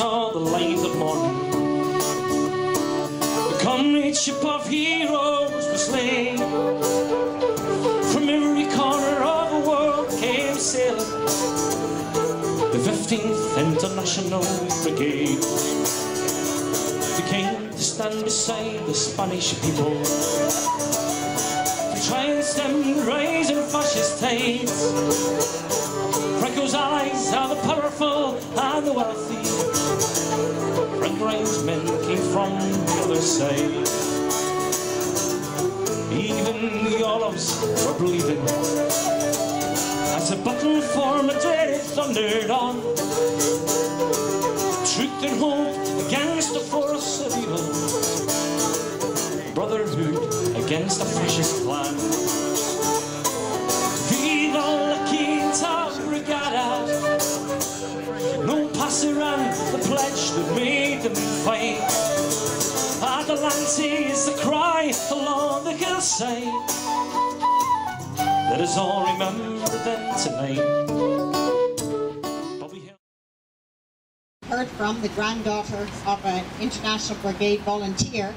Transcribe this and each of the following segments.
saw the light of morning. The comradeship of heroes was slain. From every corner of the world came sailing the 15th International Brigade. They came to stand beside the Spanish people to try and stem the rising fascist tides. Franco's allies are the powerful and the wealthy. Men came from the other side. Even the olives were bleeding as the battle for Madrid thundered on. Truth and hope against the force of evil. Brotherhood against the fascist plan. Is the cry along the hillside. Let us all remember them tonight. Heard from the granddaughter of an International Brigade volunteer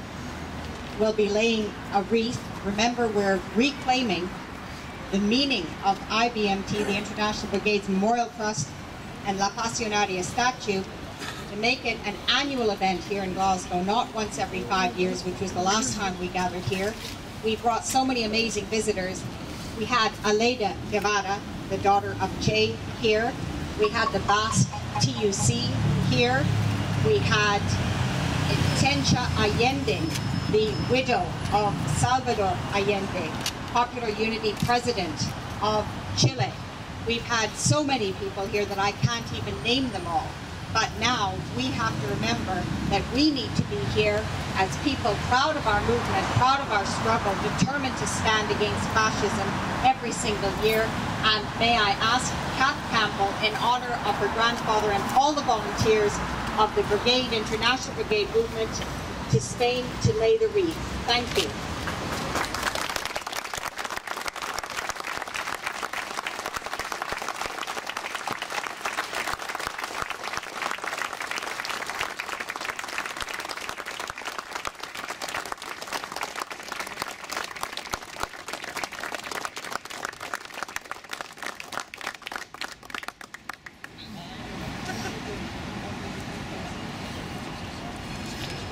will be laying a wreath. Remember, we're reclaiming the meaning of IBMT, the International Brigades Memorial Trust, and La Pasionaria statue to make it an annual event here in Glasgow, not once every five years, which was the last time we gathered here. We brought so many amazing visitors. We had Aleida Guevara, the daughter of Che, here. We had the Basque TUC here. We had Tencha Allende, the widow of Salvador Allende, Popular Unity President of Chile. We've had so many people here that I can't even name them all. But now we have to remember that we need to be here as people proud of our movement, proud of our struggle, determined to stand against fascism every single year. And may I ask Kath Campbell, in honour of her grandfather and all the volunteers of the Brigade, International Brigade movement, to Spain to lay the wreath. Thank you.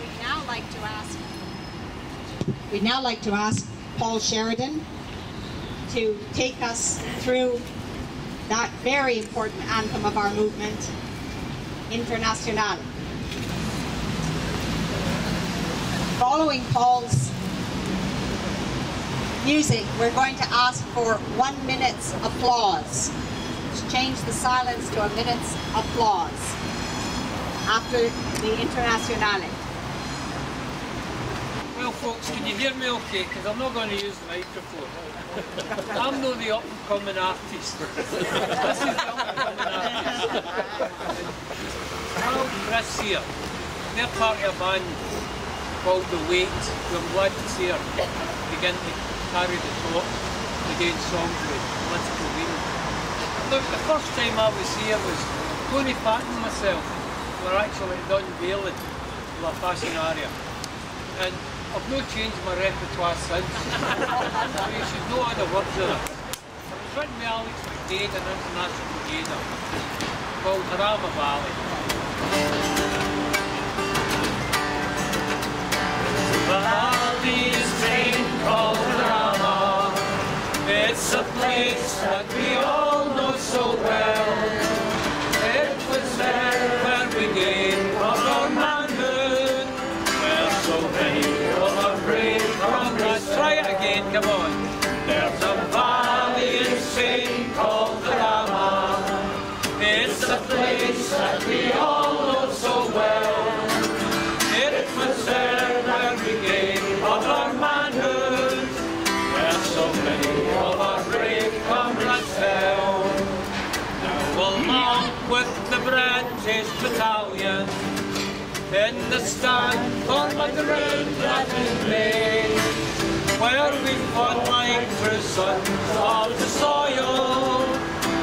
We'd now like to ask. We'd now like to ask Paul Sheridan to take us through that very important anthem of our movement, Internationale. Following Paul's music, we're going to ask for one minute's applause. Let's change the silence to a minute's applause after the Internationale. Folks, can you hear me okay? Because I'm not going to use the microphone. I'm not the up-and-coming artist. this is the up-and-coming artist. I'm Chris here. They're part of a band called The Weight, I'm glad to see her begin to carry the torch against songs with political meaning. Look, the first time I was here was Tony Patton and myself were actually done unveiling La Pasionaria. And I've no changed my repertoire since. so you should know the words of it. It was written by Alex McDade, an international brigader, called Jarama Valley. Valley is called Rama. It's a place that we all know so well. Again, come on. There's a valley in Spain called Rama. It's a place that we all know so well. It was there where we gained of our manhood, where so many of our brave comrades fell. Now along with the British battalion in the stand for Madrid that in May, where we fought like sons of the soil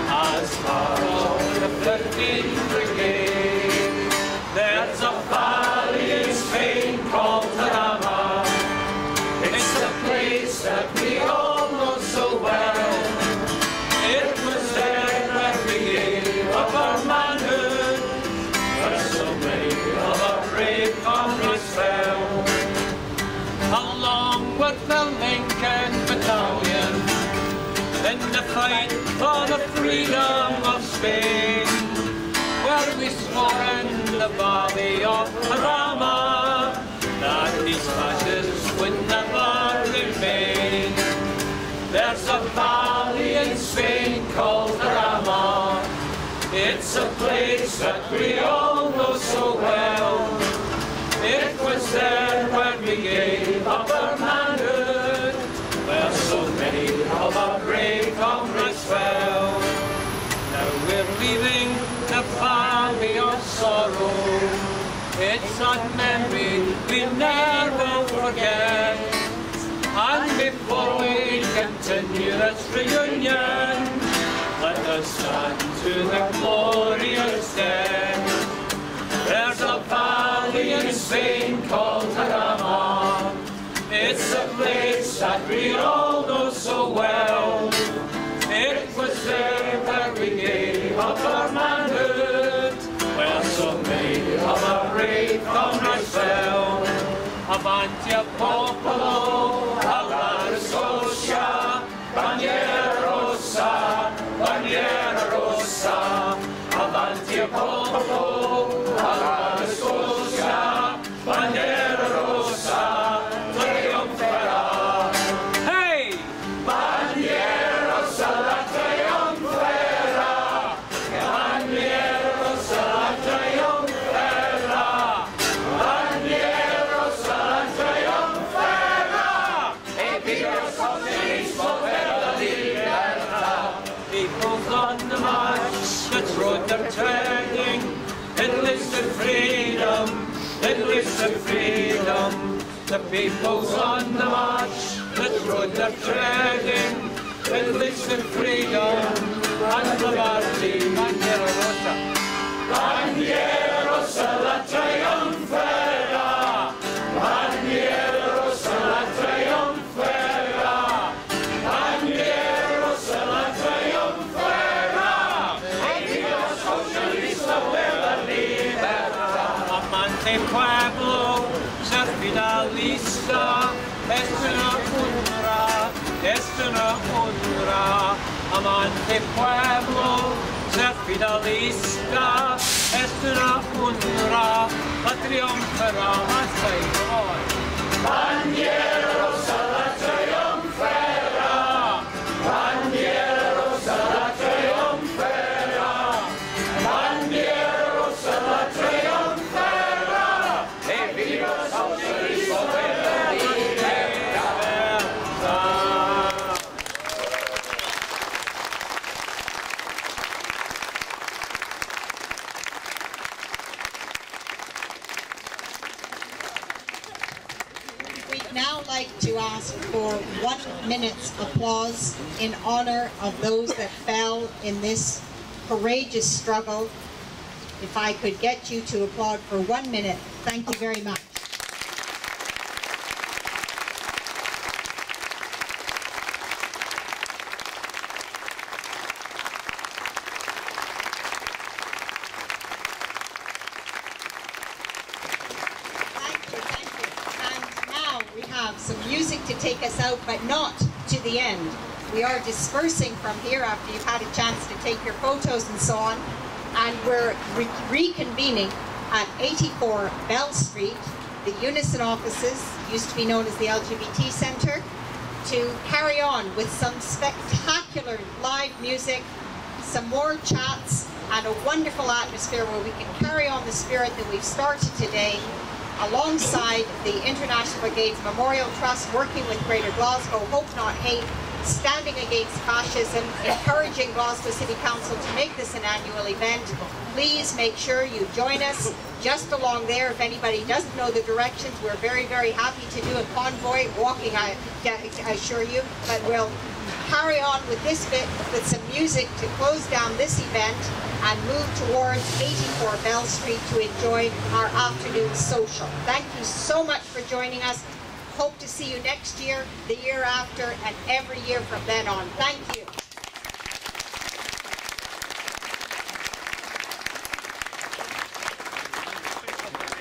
as part of the 15th Brigade. Valley in Spain called Rama. It's a place that we all we continue this reunion, let us stand to the glorious dead. There's a valley in Spain called Jarama. It's a place that we all know so well. It was there where we gave up our manhood, where so many of our brave comrades fell. Avanti popolo, Avanti The people's on the march, that's road they're treading. It lives in freedom, and the party, bandiera rossa. Bandiera rossa, la trionfera. pondrá, amante pueblo, ser fidelista, estará cultura, la triunfará, la Señor. Bandiera minute's applause in honor of those that fell in this courageous struggle. If I could get you to applaud for one minute, thank you very much. Thank you, thank you. And now we have some music to take us out, but not to the end. We are dispersing from here after you've had a chance to take your photos and so on, and we're re- reconvening at 84 Bell Street, the Unison offices, used to be known as the LGBT Centre, to carry on with some spectacular live music, some more chats, and a wonderful atmosphere where we can carry on the spirit that we've started today alongside the International Brigades Memorial Trust, working with Greater Glasgow, Hope Not Hate, standing against fascism, encouraging Glasgow City Council to make this an annual event. Please make sure you join us just along there. If anybody doesn't know the directions, we're very, very happy to do a convoy, walking, I, I assure you, but we'll carry on with this bit with some music to close down this event and move towards 84 Bell Street to enjoy our afternoon social. Thank you so much for joining us. Hope to see you next year, the year after, and every year from then on. Thank you.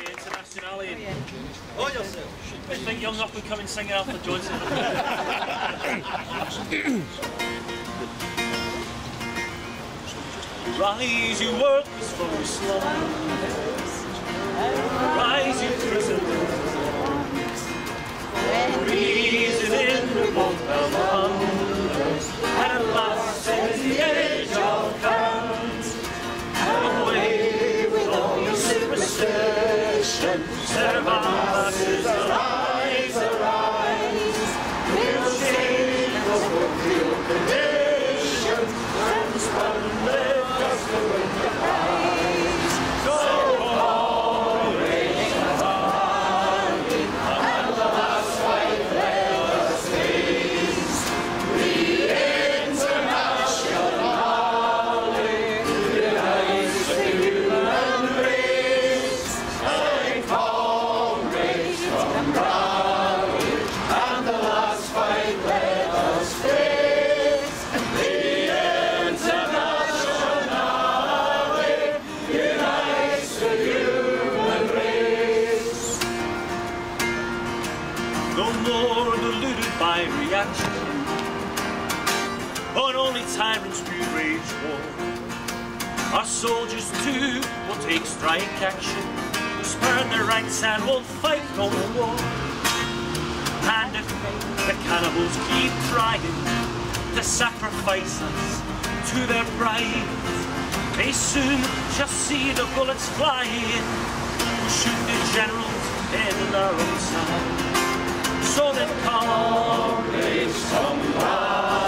Internationale. Oh, yourself. I think young up and coming singer Alfred Johnson. Rise, you workers from your slums. Rise, you prisoners. Reason in revolt among soldiers too will take strike action. Spurn their ranks and will fight no more. And if the cannibals keep trying to sacrifice us to their pride, they soon shall see the bullets flying. We'll Shoot the generals in our own side. So then comrades from Raleigh,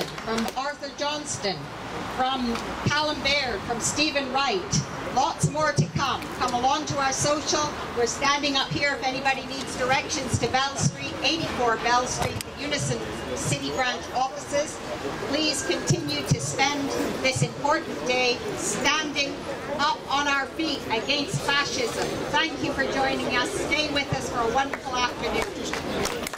From Arthur Johnston, from Callum Baird, from Stephen Wright. Lots more to come. Come along to our social. We're standing up here if anybody needs directions to Bell Street, 84 Bell Street, the Unison City Branch offices. Please continue to spend this important day standing up on our feet against fascism. Thank you for joining us. Stay with us for a wonderful afternoon.